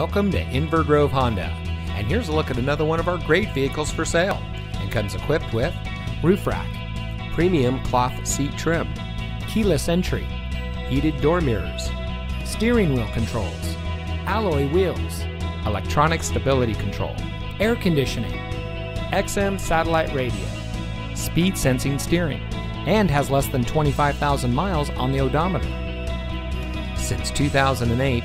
Welcome to Inver Grove Honda. And here's a look at another one of our great vehicles for sale. And comes equipped with roof rack, premium cloth seat trim, keyless entry, heated door mirrors, steering wheel controls, alloy wheels, electronic stability control, air conditioning, XM satellite radio, speed sensing steering, and has less than 25,000 miles on the odometer. Since 2008,